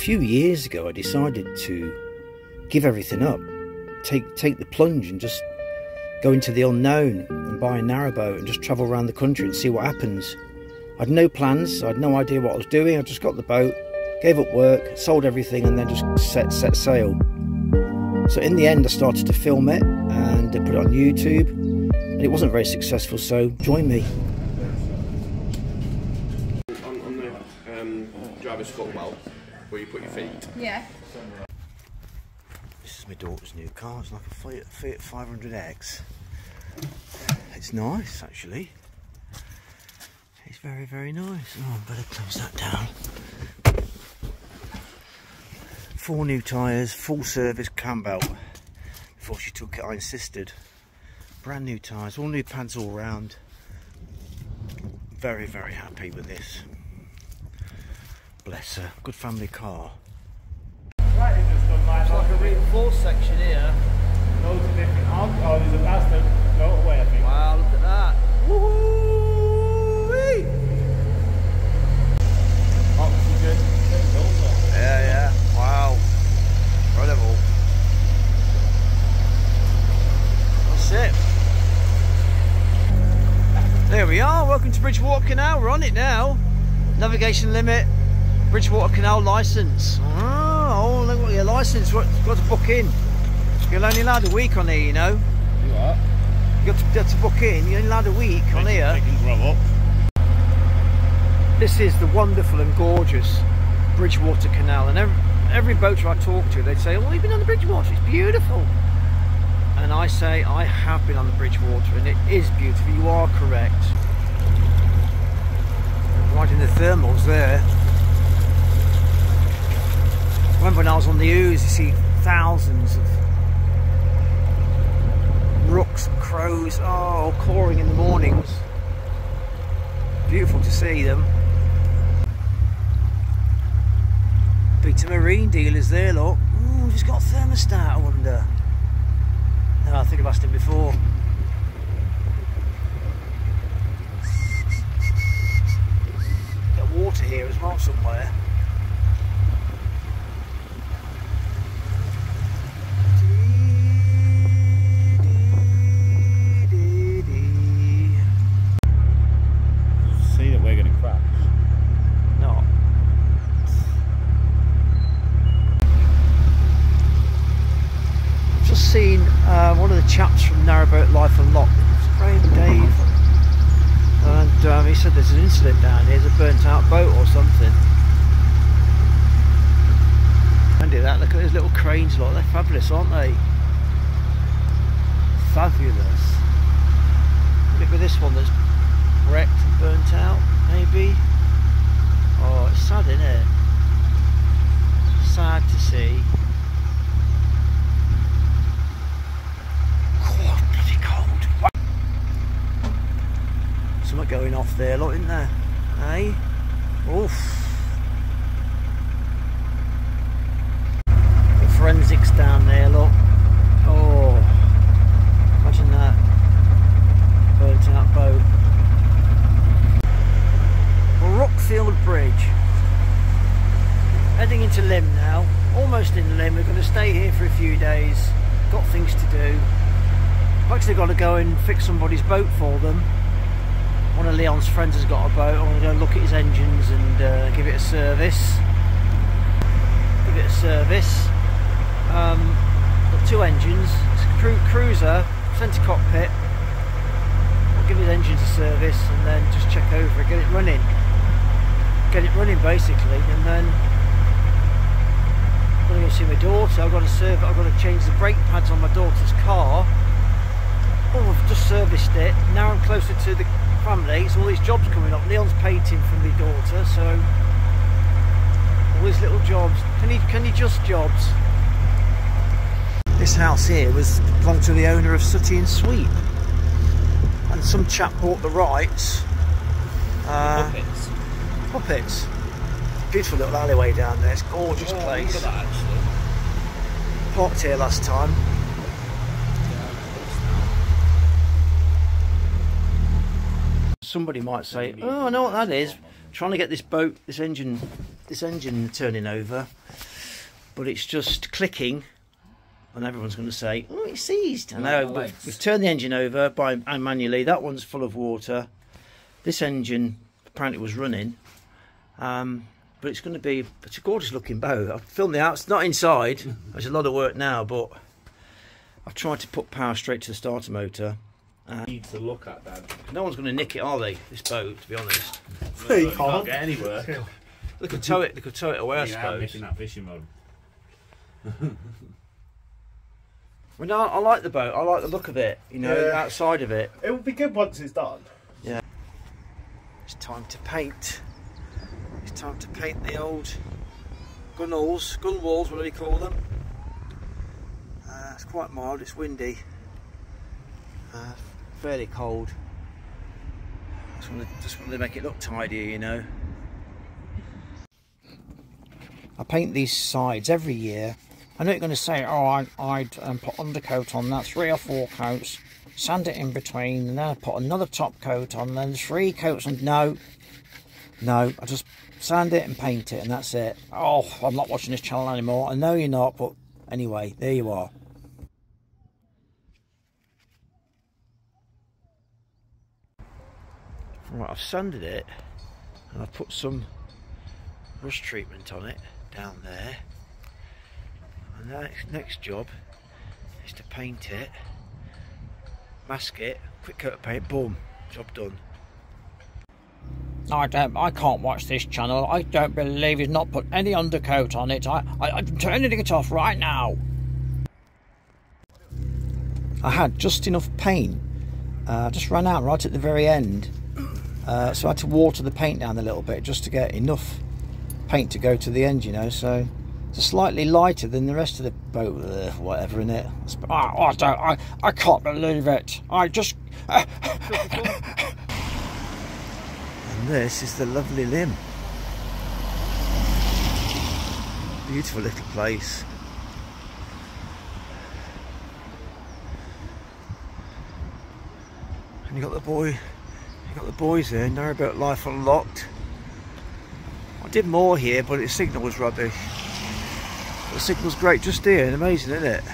few years ago, I decided to give everything up, take take the plunge, and just go into the unknown and buy a narrowboat and just travel around the country and see what happens. I had no plans. I had no idea what I was doing. I just got the boat, gave up work, sold everything, and then just set set sail. So in the end, I started to film it and put it on YouTube, and it wasn't very successful. So join me. on, on the um, driver's footwell where you put your feet. Yeah. This is my daughter's new car. It's like a Fiat, Fiat 500X. It's nice, actually. It's very, very nice. Oh, I better close that down. Four new tyres, full service cam belt. Before she took it, I insisted. Brand new tyres, all new pads all round. Very, very happy with this. Bless her. Good family car. Right, it's just done like It's like a reinforced section here. loads of different arms. Oh, there's a bastard motorway, I think. Wow, look at that. Woo-wee! Oxygen. Yeah, yeah. Wow. Incredible. That's it. There we are. Welcome to Bridgewater Canal. We're on it now. Navigation limit. Bridgewater Canal license. Ah, oh, look at your license. What got to book in. You're only allowed a week on here, you know. You are. You got to, got to book in. You're only allowed a week on They here. can grow up. This is the wonderful and gorgeous Bridgewater Canal, and every, every boater I talk to, they'd say, "Oh, you've been on the Bridgewater? It's beautiful." And I say, "I have been on the Bridgewater, and it is beautiful. You are correct." Right in the thermals there. Remember when I was on the Ouse, you see thousands of rooks and crows, oh, cawing in the mornings. Beautiful to see them. Peter Marine dealers there, look. Ooh, he's got a thermostat, I wonder. No, I think I've asked him before. Got water here as well somewhere. See that we're going to crash. No. Just seen uh, one of the Narrowboat Life Unlocked. It's Graham Dave. And um, he said there's an incident down here, there's a burnt out boat or something. And that, look at those little cranes, lot. they're fabulous, aren't they? Fabulous. Look at this one that's wrecked and burnt out, maybe. Oh, it's sad, isn't it? Sad to see. God, bloody cold. Something going off there, lot, isn't there? Hey? Oof. The forensics down there, look. Oh, imagine that. Burnt out boat. Rockfield Bridge. Heading into Lymm now. Almost in Lymm. We're going to stay here for a few days. Got things to do. I've actually got to go and fix somebody's boat for them. One of Leon's friends has got a boat. I'm going to go look at his engines and uh, give it a service. Give it a service. Um, got two engines. It's a cru- cruiser, centre cockpit. I'll give his engines a service and then just check over it, get it running get it running basically and then I'm going to go see my daughter I've got to serve I've got to change the brake pads on my daughter's car oh I've just serviced it now I'm closer to the family so all these jobs coming up Leon's painting for my daughter so all these little jobs can he can you just jobs this house here was belonged to the owner of Sooty and Sweep, and some chap bought the rights uh, Puppets. Puppets. Beautiful little alleyway down there. It's a gorgeous Oh, place. at that actually. Parked here last time. Somebody might say, "Oh, I know what that is." Trying to get this boat, this engine this engine turning over, but it's just clicking, and everyone's going to say, "Oh, it's seized." I know. We've, we've turned the engine over by and manually. That one's full of water. This engine apparently was running, um, but it's going to be. It's a gorgeous looking boat. I've filmed the outs, not inside. There's a lot of work now, but I've tried to put power straight to the starter motor. Need to look at that. No one's going to nick it, are they? This boat, to be honest. You can't get anywhere. They could tow it. They could tow it away, I Yeah, I'm suppose. missing that fishing rod. Well, no, I like the boat. I like the look of it. You know, Yeah. outside of it. It will be good once it's done. Yeah. It's time to paint. It's time to paint the old gunwales, gun walls, what do you call them? Uh, it's quite mild. It's windy. Uh, fairly cold. Just want, to, just to make it look tidier, you know. I paint these sides every year. I know you're going to say, oh, I, I'd um, put undercoat on that, three or four coats, sand it in between, and then I put another top coat on, then three coats, and no, no, I just sand it and paint it, and that's it. Oh, I'm not watching this channel anymore. I know you're not, but anyway, there you are. Right, I've sanded it, and I've put some rust treatment on it down there. And the next, next job is to paint it, mask it, quick coat of paint, boom, job done. I don't. I can't watch this channel. I don't believe he's not put any undercoat on it. I, I, I'm turning it off right now. I had just enough paint. Uh, just ran out right at the very end, uh, so I had to water the paint down a little bit just to get enough paint to go to the end. You know, so it's slightly lighter than the rest of the boat. Uh, whatever in it. I don't. I, I can't believe it. I just. and this is the lovely Lymm. Beautiful little place. And you got the boy, you got the boys there. Know about life unlocked. I did more here, but its signal was rubbish. The signal's great just here, amazing, isn't it?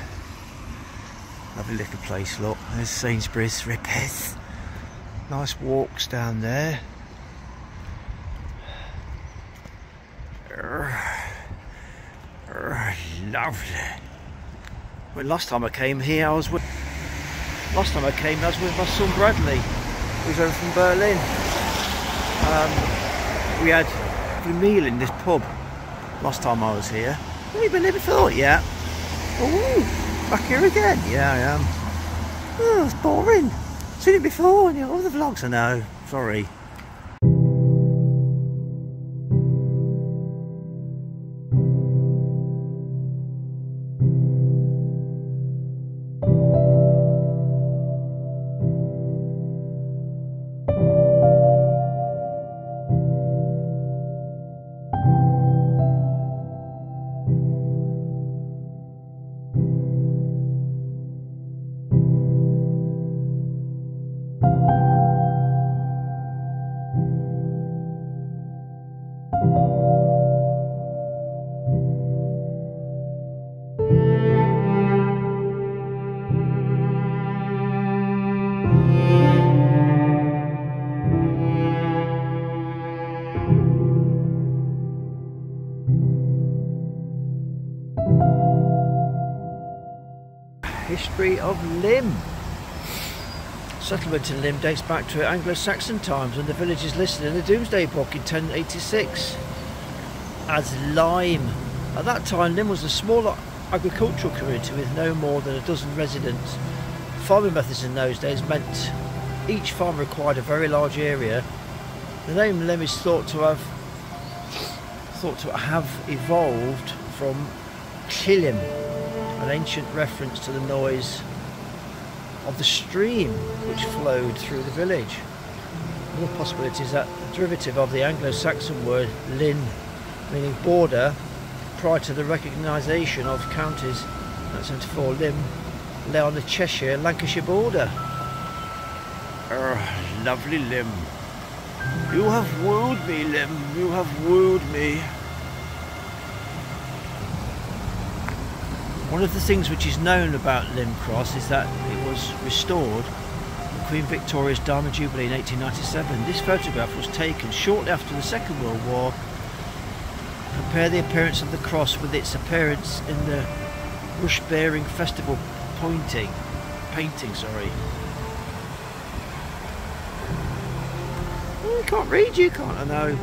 Lovely little place. Look, there's Sainsbury's, Ripeth. Nice walks down there. Lovely. Well, last time I came here, I was with. Last time I came, I was with my son Bradley. Was over from Berlin. Um, we had a meal in this pub last time I was here. Have you been here before? Yeah. Oh, back here again? Yeah, I am. Oh, it's boring. Seen it before all the vlogs I know. Sorry. History of Lymm. Settlement in Lymm dates back to Anglo-Saxon times when the village is listed in the Domesday Book in 1086 as Lyme. At that time, Lymm was a small agricultural community with no more than a dozen residents. Farming methods in those days meant each farm required a very large area. The name Lymm is thought to have thought to have evolved from Chilim, an ancient reference to the noise of the stream which flowed through the village. Another possibility is that the derivative of the Anglo-Saxon word lin, meaning border, prior to the recognisation of counties in 1974, Lymm lay on the Cheshire Lancashire border. Oh, lovely Lymm. You have wooed me, Lymm. You have wooed me. One of the things which is known about Lymm Cross is that it was restored Queen Victoria's Diamond Jubilee in 1897. This photograph was taken shortly after the Second World War. Compare the appearance of the cross with its appearance in the Rush Bearing Festival pointing, painting, sorry. I can't read you, can't I? No.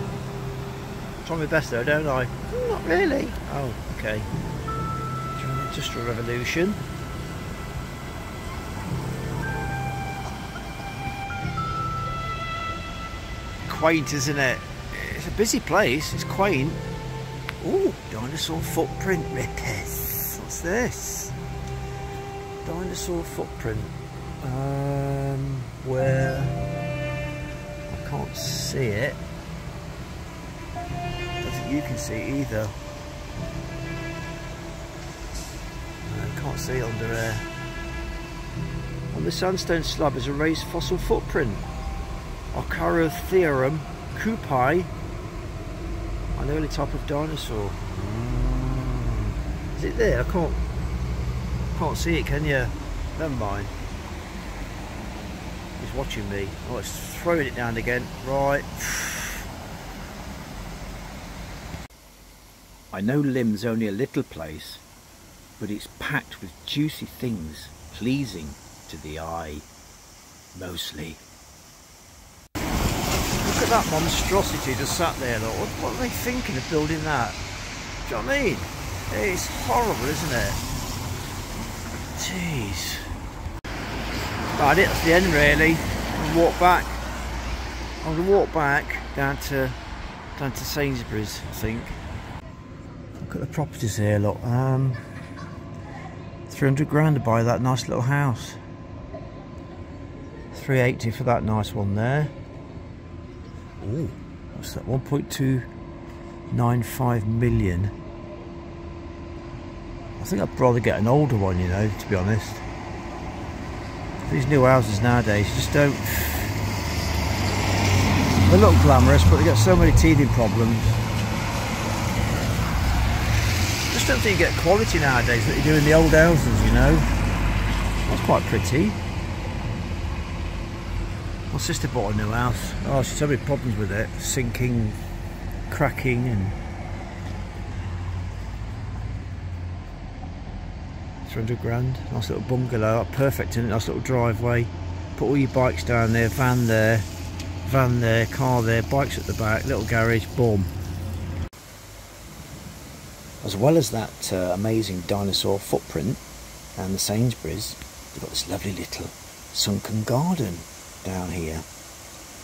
Try my best though, don't I? Not really. Oh, okay. Industrial Revolution. Quaint, isn't it? It's a busy place. It's quaint. Ooh, dinosaur footprint rippers. What's this? Dinosaur footprint. Um, where I can't see it. Don't think you can see either. Can't see it under there. On the sandstone slab is a raised fossil footprint. Archaeotherum coupi, an early type of dinosaur. Is it there? I can't can't see it, can you? Never mind. He's watching me. Oh, it's throwing it down again. Right. I know Lymm's only a little place, but it's packed with juicy things pleasing to the eye. Mostly. Look at that monstrosity just sat there. Look. What, what are they thinking of building that? Do you know what I mean? It's horrible, isn't it? Jeez. Right, that's the end really. And walk back. I'm gonna walk back down to down to Sainsbury's, I think. Look at the properties here, look. Um, 300 grand to buy that nice little house. 380 for that nice one there. Ooh, what's that? 1.295 million. I think I'd rather get an older one, you know, to be honest. These new houses nowadays just don't. They look glamorous, but they got so many teething problems. Just don't think you get quality nowadays that you do in the old houses, you know. That's quite pretty. My sister bought a new house. Oh, she's having problems with it. Sinking, cracking and... 300 grand. Nice little bungalow. Perfect, is Nice little driveway. Put all your bikes down there. Van there. Van there. Car there. Bikes at the back. Little garage. Boom. As well as that uh, amazing dinosaur footprint and the Sainsbury's, they've got this lovely little sunken garden down here.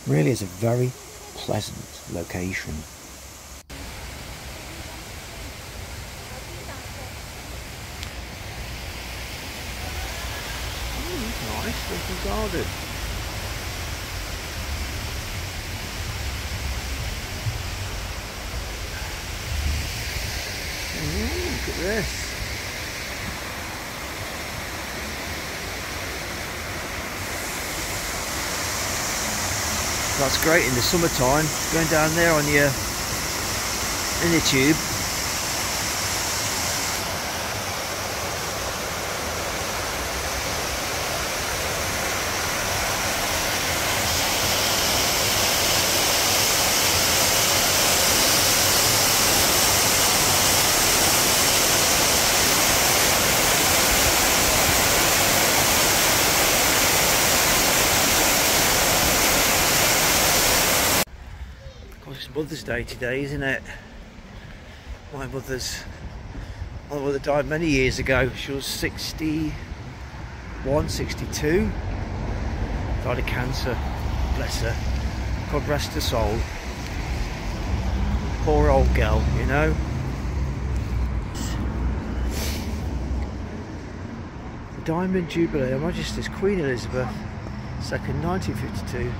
Really is a very pleasant location. Nice little garden. Mm, look at this. That's great in the summertime, going down there on your inner tube. It's Mother's Day today, isn't it? My mother's. My mother died many years ago. She was 61, 62. Died of cancer. Bless her. God rest her soul. Poor old girl, you know. The Diamond Jubilee, Her Majesty's Queen Elizabeth II, 1952,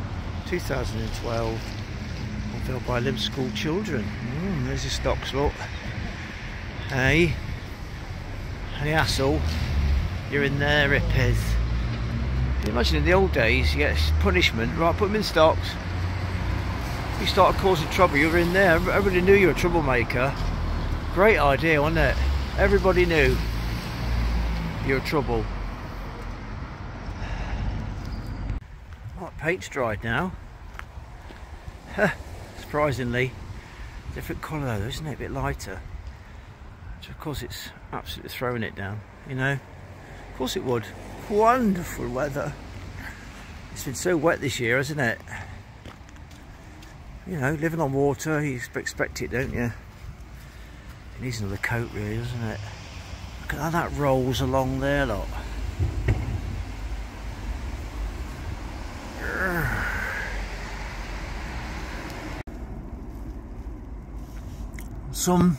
2012 by Lymm School children. Mm, there's your stocks, look. Hey, hey, asshole, you're in there, rippers. Imagine in the old days, you get punishment, right? Put them in stocks. You started causing trouble, you were in there. Everybody knew you were a troublemaker. Great idea, wasn't it? Everybody knew. you're trouble. Right, paint's dried now. Surprisingly, different colour though, isn't it? A bit lighter. Of course it's absolutely throwing it down, you know. Of course it would. Wonderful weather. It's been so wet this year, hasn't it? You know, living on water, you expect it, don't you? It needs another coat really, doesn't it? Look at how that rolls along there, look. Some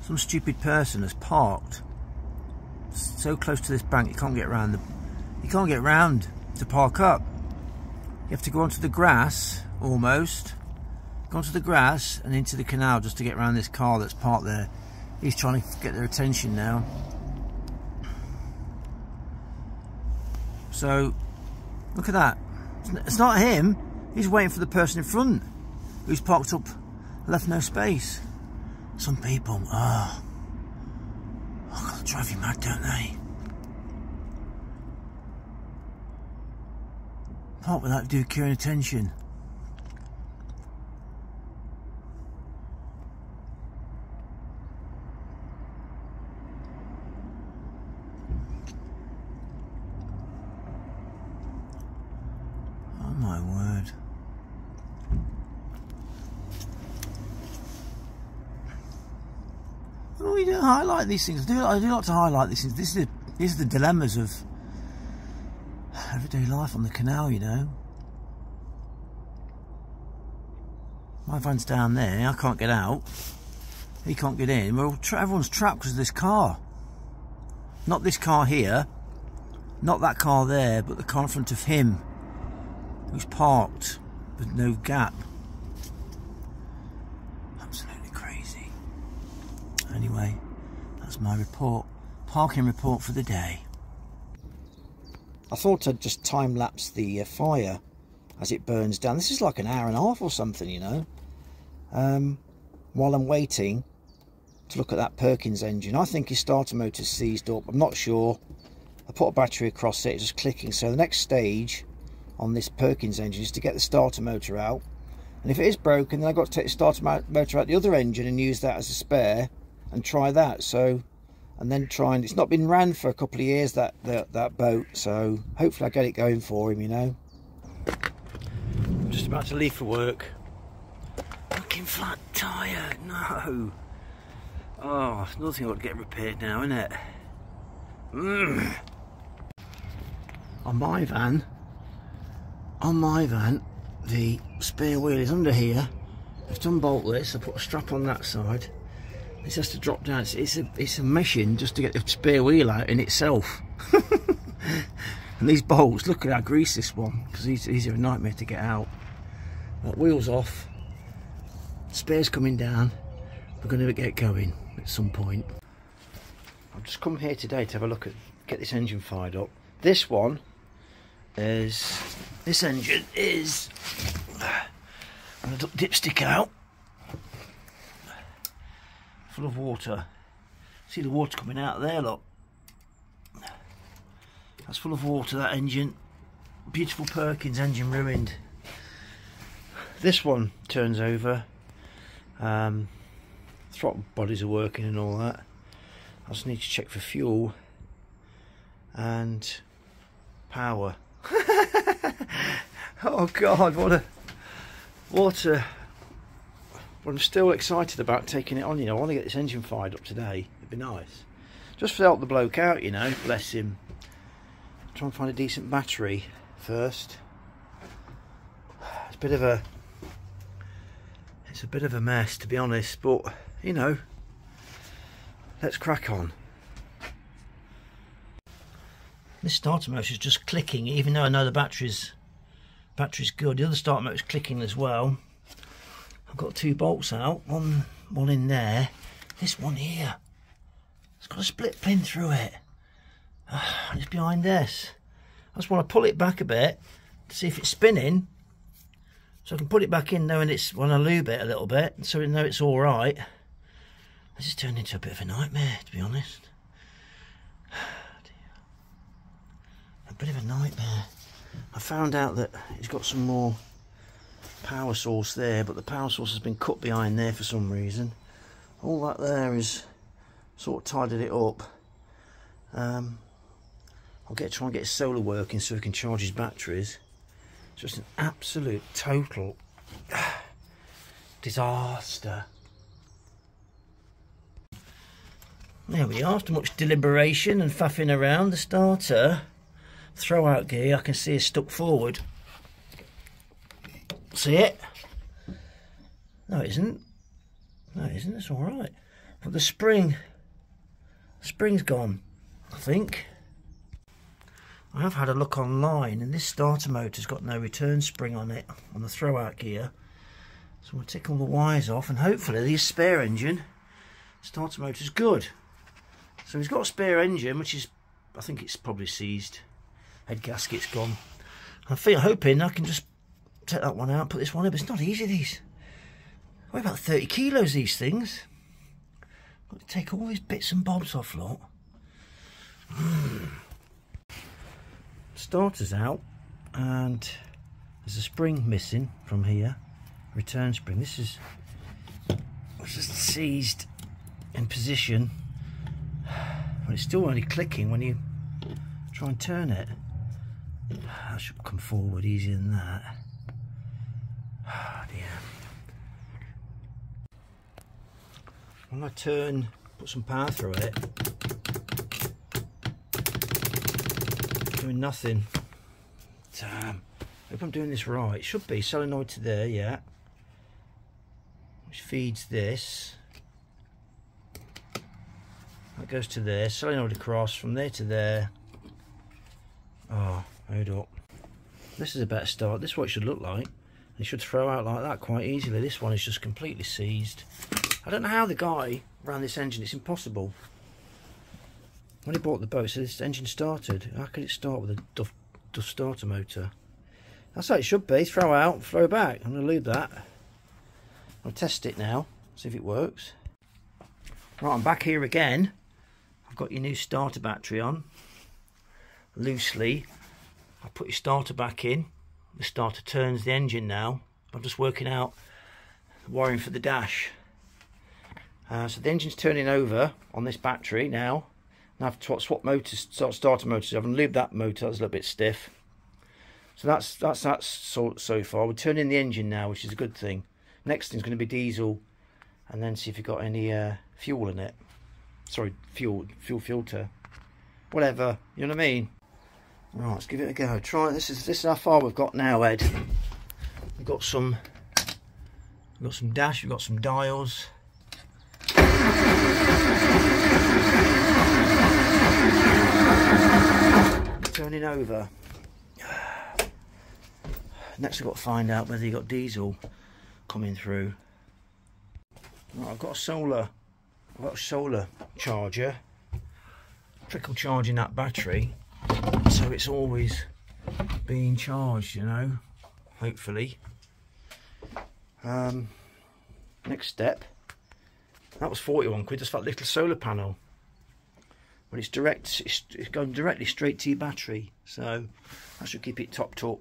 some stupid person has parked so close to this bank you can't get around the you can't get round to park up. You have to go onto the grass almost. Go onto the grass and into the canal just to get around this car that's parked there. He's trying to get their attention now. So, look at that. It's not him. He's waiting for the person in front who's parked up, left no space. Some people, oh, oh God, drive you mad, don't they? Park without due care and attention. Oh my word. Well, we do these things. I do, I do like to highlight these things. This is are the dilemmas of everyday life on the canal, you know. My van's down there. I can't get out. He can't get in. Well, tra everyone's trapped because of this car. Not this car here. Not that car there, but the car in front of him. Who's parked with no gap. Absolutely crazy. Anyway, that's my report. Parking report for the day. I thought I'd just time lapse the uh, fire as it burns down. This is like an hour and a half or something, you know. Um, while I'm waiting to look at that Perkins engine. I think his starter motor's seized up. I'm not sure. I put a battery across it, it's just clicking. So the next stage on this Perkins engine is to get the starter motor out. And if it is broken, then I've got to take the starter motor out the other engine and use that as a spare and try that. So and then try and it's not been ran for a couple of years that that, that boat so hopefully I get it going for him you know. I'm just about to leave for work. Fucking flat tyre no. Oh another thing I've got to get repaired now isn't it? Mm. on my van on my van the spare wheel is under here. I've done bolt this I put a strap on that side this has to drop down. It's, it's a it's a mission just to get the spare wheel out in itself. and these bolts, look at how grease this one, because these, these are a nightmare to get out. That wheel's off. Spare's coming down. We're going to get going at some point. I've just come here today to have a look at get this engine fired up. This one is this engine is. I'm going to dipstick out full of water. See the water coming out there, look. That's full of water, that engine. Beautiful Perkins engine ruined. This one turns over. Um, throttle bodies are working and all that. I just need to check for fuel and power. oh God, what a what a but I'm still excited about taking it on, you know. I want to get this engine fired up today. It'd be nice. Just to help the bloke out, you know. Bless him. Try and find a decent battery first. It's a bit of a... It's a bit of a mess, to be honest. But, you know, let's crack on. This starter motor is just clicking, even though I know the battery's battery's good. The other starter motor is clicking as well. I've got two bolts out, one one in there, this one here. It's got a split pin through it. Uh, it's behind this. I just want to pull it back a bit to see if it's spinning. So I can put it back in knowing it's when I lube it a little bit, so we know it's alright. This has turned into a bit of a nightmare, to be honest. A bit of a nightmare. I found out that it's got some more power source there, but the power source has been cut behind there for some reason. All that there is sort of tidied it up. Um, I'll get try and get solar working so he can charge his batteries. It's just an absolute total disaster. There we are, after much deliberation and faffing around, the starter throw-out gear I can see is stuck forward. See it? No, it isn't. No, it isn't. It's all right. But the spring, the spring's gone, I think. I have had a look online, and this starter motor's got no return spring on it on the throw-out gear. So we'll take all the wires off, and hopefully the spare engine starter motor's good. So he's got a spare engine, which is, I think it's probably seized. Head gasket's gone. I'm hoping I can just take that one out, put this one in, but it's not easy, these. Weigh about 30 kilos, these things. Got to take all these bits and bobs off, lot. Hmm. Starter's out, and there's a spring missing from here. Return spring. This is just seized in position but it's still only clicking when you try and turn it. I should come forward easier than that. Oh dear. When I turn, put some power through it, doing nothing. Damn. hope I'm doing this right. It should be solenoid to there, yeah. Which feeds this. That goes to there, solenoid across, from there to there. Oh, hold up. This is a better start. This is what it should look like. It should throw out like that quite easily. This one is just completely seized. I don't know how the guy ran this engine. It's impossible. When he bought the boat, so this engine started. How could it start with a Duff, Duff starter motor? That's how it should be. Throw out, throw back. I'm going to leave that. I'll test it now, see if it works. Right, I'm back here again. I've got your new starter battery on loosely. I put your starter back in. The starter turns the engine now. I'm just working out the wiring for the dash. Uh, so the engine's turning over on this battery now. I've swapped motors, starter motors. I haven't lubed that motor, that's a little bit stiff. So that's that's that's so so far. We're turning the engine now, which is a good thing. Next thing's going to be diesel, and then see if you've got any uh, fuel in it sorry, fuel, fuel filter, whatever, you know what I mean? Right, let's give it a go. Try this is this is how far we've got now, Ed. We've got some we've got some dash, we've got some dials. Turning over. Next we've got to find out whether you got diesel coming through. Right, I've got a solar I've got a solar charger trickle charging that battery so it's always being charged you know hopefully um, next step that was 41 quid just that little solar panel but it's direct it's, going directly straight to your battery so that should keep it topped up.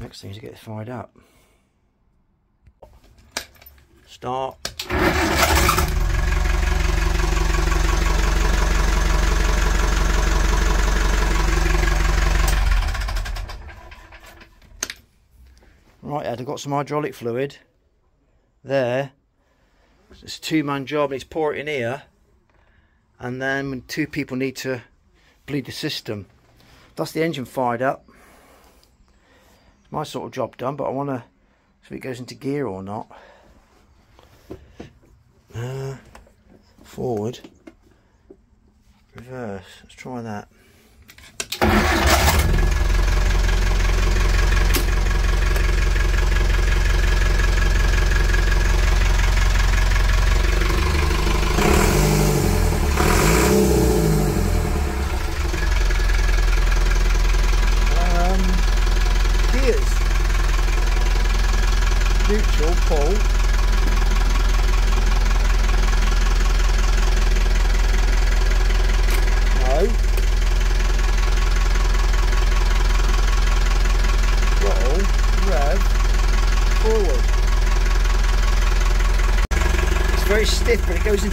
Next thing is to get it fired up. Start. Right Ed, I've got some hydraulic fluid. There. It's a two-man job, and it's pour it in here and then two people need to bleed the system. That's the engine fired up. My sort of job done, but I want to see if it goes into gear or not. Uh, forward, reverse. Let's try that.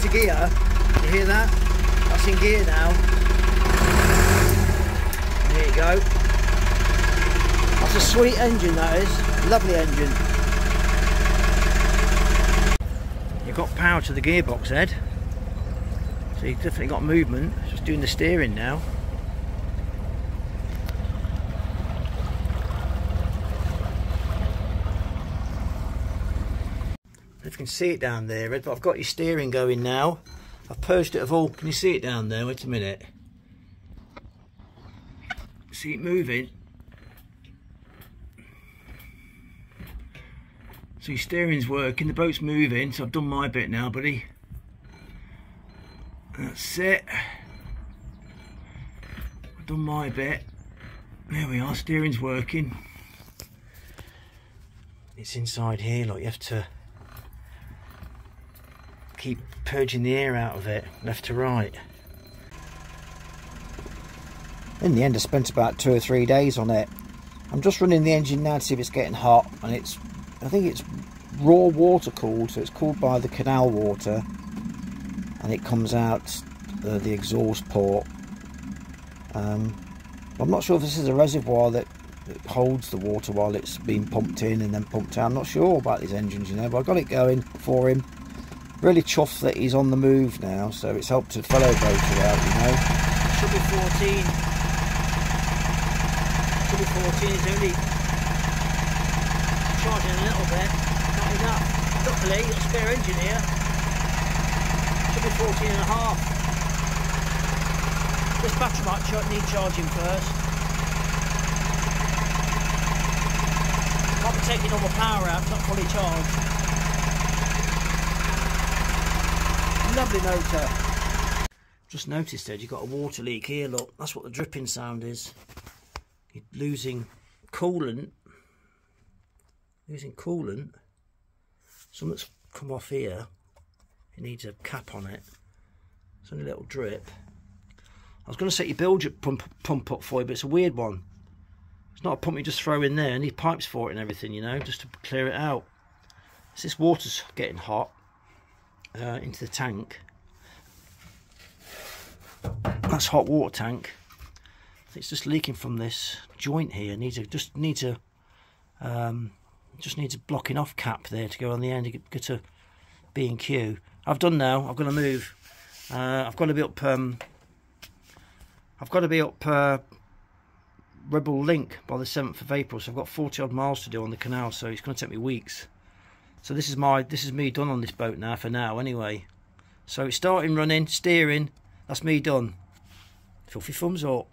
Into gear. You hear that? That's in gear now. There you go. That's a sweet engine, that is. Lovely engine. You've got power to the gearbox head. So you've definitely got movement. Just doing the steering now. If you can see it down there, Ed, but I've got your steering going now. I've purged it of all. Can you see it down there? Wait a minute. See it moving? So your steering's working, the boat's moving, so I've done my bit now, buddy. That's it. I've done my bit. There we are, steering's working. It's inside here, like you have to keep purging the air out of it, left to right. In the end I spent about two or three days on it. I'm just running the engine now to see if it's getting hot and it's, I think it's raw water cooled, so it's cooled by the canal water and it comes out uh, the exhaust port. Um, I'm not sure if this is a reservoir that, that holds the water while it's being pumped in and then pumped out. I'm not sure about these engines, you know, but I got it going for him really chuffed that he's on the move now, so it's helped a fellow boater out, you know. Should be 14. Should be 14, he's only charging a little bit, not enough. Luckily, got a spare engine here. Should be 14 and a half. This battery might need charging first. Be taking all the power out, it's not fully charged. Lovely motor. Just noticed Ed, you've got a water leak here, look. That's what the dripping sound is. You're losing coolant. Losing coolant. Some that's come off here. It needs a cap on it. It's only a little drip. I was going to set your bilge pump, pump up for you, but it's a weird one. It's not a pump you just throw in there. I need pipes for it and everything, you know, just to clear it out. So this water's getting hot uh, into the tank. That's hot water tank. It's just leaking from this joint here. Needs a just needs a um, just needs a blocking off cap there to go on the end to get, get B and Q. I've done now. I've got to move. Uh, I've got to be up. Um, I've got to be up uh, Rebel Link by the 7th of April. So I've got 40 odd miles to do on the canal. So it's going to take me weeks. So this is my this is me done on this boat now for now anyway. So it's starting running, steering, that's me done. Filthy thumbs up.